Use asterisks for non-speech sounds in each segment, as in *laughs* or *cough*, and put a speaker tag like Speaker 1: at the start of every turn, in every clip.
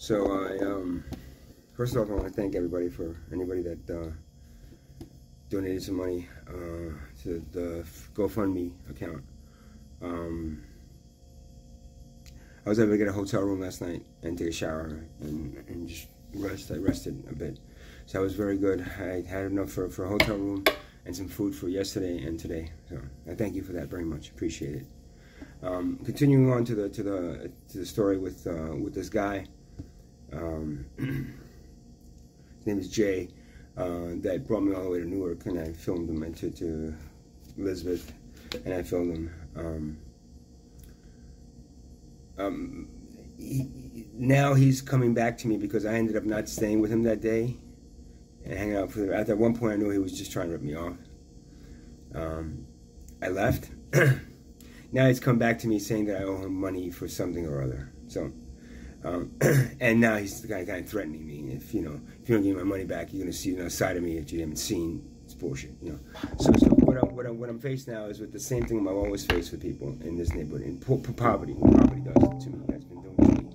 Speaker 1: So I, um, first off, I want to thank everybody for anybody that uh, donated some money uh, to the GoFundMe account. Um, I was able to get a hotel room last night and take a shower and, and just rest. I rested a bit, so I was very good. I had enough for, for a hotel room and some food for yesterday and today. So I thank you for that very much. Appreciate it. Um, continuing on to the to the to the story with uh, with this guy. Um, *clears throat* his name is Jay. Uh, that brought me all the way to Newark, and I filmed him into to Elizabeth, and I filmed him. Um, um, he, now he's coming back to me because I ended up not staying with him that day and hanging out for. At that one point, I knew he was just trying to rip me off. Um, I left. *clears throat* now he's come back to me saying that I owe him money for something or other. So. Um, *clears throat* and now he's the guy kind of threatening me. If you know, if you don't give me my money back, you're gonna see another side of me that you haven't seen. It's bullshit, you know. So, so what I'm what I'm what I'm faced now is with the same thing I'm always faced with people in this neighborhood. In po- poverty, what poverty does to me, that's been doing to me.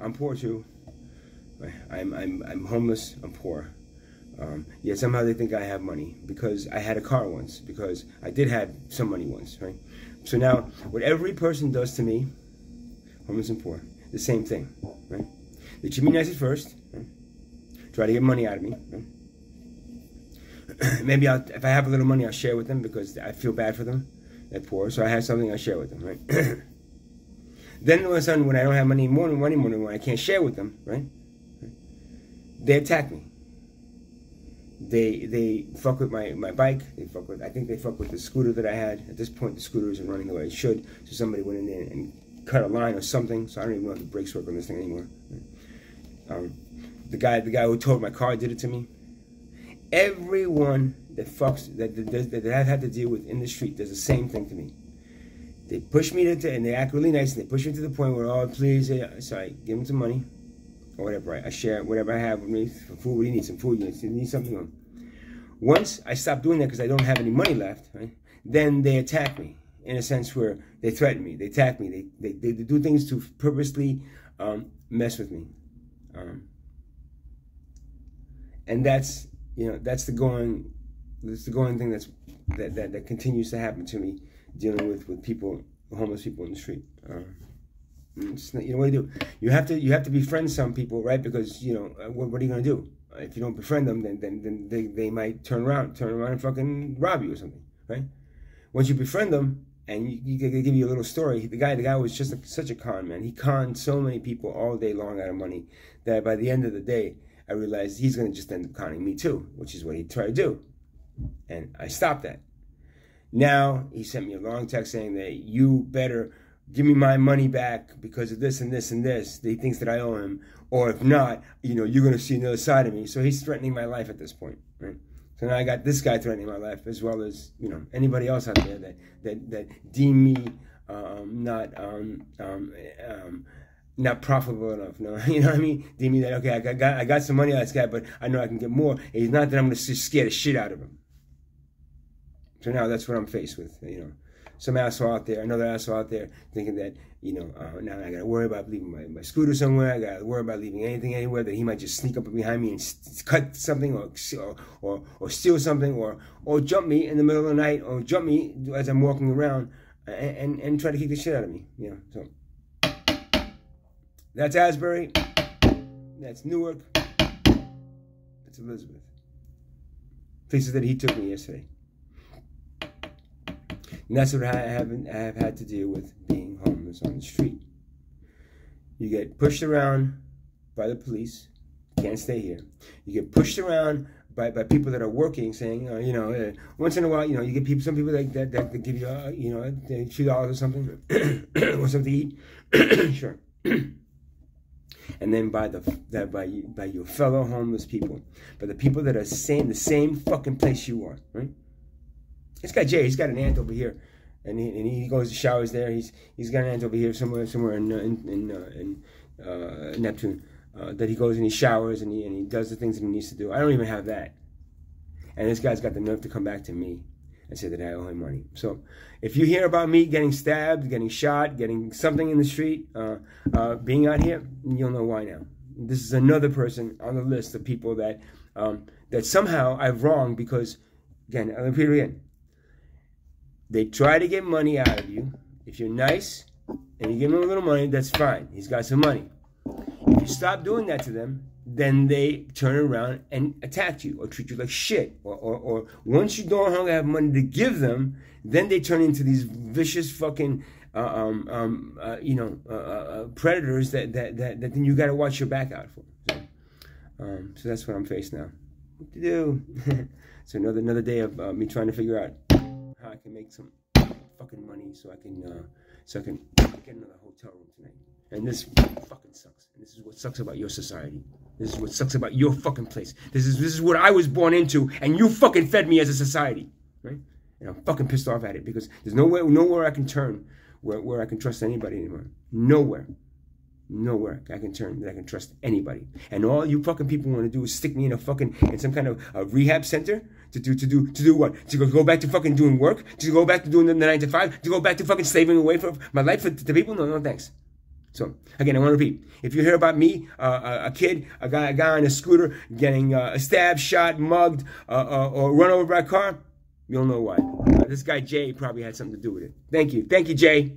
Speaker 1: I'm poor too. I'm I'm I'm homeless. I'm poor. Um, yet somehow they think I have money because I had a car once, because I did have some money once, right? So now, what every person does to me, homeless and poor, the same thing, right? They treat me nice at first, right? try to get money out of me. Right? *clears throat* Maybe I'll, if I have a little money, I'll share with them because I feel bad for them. They're poor, so I have something I share with them, right? *clears throat* then all of a sudden, when I don't have money more money more than when I can't share with them, right? They attack me. They they fuck with my, my bike. They fuck with I think they fuck with the scooter that I had. At this point, the scooter isn't running the way it should. So somebody went in there and cut a line or something. So I don't even know if the brakes work on this thing anymore. Um, the guy, the guy who towed my car, did it to me. Everyone that fucks that that, that, I've had to deal with in the street does the same thing to me. They push me to, and they act really nice, and they push me to the point where, oh, please, uh, so I give them some money, or whatever. I, I share whatever I have with me for food. What do you need? Some food. You need something. Once I stop doing that because I don't have any money left, right? Then they attack me in a sense where they threaten me, they attack me, they they, they, do things to purposely um, mess with me, um, and that's you know that's the going that's the going thing that's that, that that continues to happen to me dealing with with people homeless people in the street. Um, not, you know what do you do? You have to you have to befriend some people, right? Because you know uh, what, what are you going to do? If you don't befriend them, then then, then they, they might turn around, turn around and fucking rob you or something, right? Once you befriend them, and you, you, they give you a little story. The guy, the guy was just a, such a con man. He conned so many people all day long out of money that by the end of the day, I realized he's going to just end up conning me too, which is what he tried to do, and I stopped that. Now he sent me a long text saying that you better give me my money back because of this and this and this. He thinks that I owe him, or if not, you know, you're going to see another side of me. So he's threatening my life at this point, right? So now I got this guy threatening my life, as well as you know anybody else out there that that that deem me um, not um, um, um, not profitable enough. No, *laughs* you know what I mean? Deem me that okay, I got I got some money out of this guy, but I know I can get more. It's not that I'm going to scare the shit out of him. So now that's what I'm faced with. You know, some asshole out there, another asshole out there, thinking that you know uh, now I got to worry about leaving my, my scooter somewhere. I got to worry about leaving anything anywhere that he might just sneak up behind me and cut something or, or or or steal something or or jump me in the middle of the night or jump me as I'm walking around and and, and try to kick the shit out of me. You know, so that's Asbury. That's Newark. That's Elizabeth. Places that he took me yesterday. And that's what I haven't I have had to deal with being homeless on the street. You get pushed around by the police, can't stay here. You get pushed around by, by people that are working, saying, uh, you know, uh, once in a while, you know, you get people, some people that, that, that give you, uh, you know, two dollars or something, *clears throat* or something to eat. *clears throat* sure. and then by the that by by your fellow homeless people, by the people that are same the same fucking place you are, right? This guy Jay, he's got an aunt over here, and he, and he goes to showers there. He's he's got an aunt over here somewhere somewhere in in in, uh, in uh, Neptune uh, that he goes and he showers and he and he does the things that he needs to do. I don't even have that, and this guy's got the nerve to come back to me and say that I owe him money. So if you hear about me getting stabbed, getting shot, getting something in the street, uh, uh, being out here, you'll know why now. This is another person on the list of people that um, that somehow I've wronged because, again, I'll repeat it again. They try to get money out of you. If you're nice and you give them a little money, that's fine. He's got some money. If you stop doing that to them, then they turn around and attack you or treat you like shit. Or, or, or once you don't have money to give them, then they turn into these vicious fucking, uh, um, um, uh, you know, uh, uh, uh predators that, that, that, that, then you got to watch your back out for. So, um, so that's what I'm faced now. What to do? *laughs* so another another day of uh, me trying to figure out I can make some fucking money so I can uh, so I can get another hotel room tonight. And this fucking sucks. And this is what sucks about your society. This is what sucks about your fucking place. This is this is what I was born into, and you fucking fed me as a society, right? And I'm fucking pissed off at it because there's nowhere nowhere I can turn where, where I can trust anybody anymore. Nowhere. Nowhere I can turn that I can trust anybody. And all you fucking people want to do is stick me in a fucking in some kind of a rehab center to do to do to do what? To go, go back to fucking doing work? To go back to doing the nine to five? To go back to fucking slaving away for my life for the people? No, no, thanks. So again, I want to repeat: if you hear about me, uh, a, a, kid, a guy, a guy on a scooter getting uh, stabbed, shot, mugged, uh, uh, or run over by a car, you'll know why. Uh, this guy Jay probably had something to do with it. Thank you, thank you, Jay.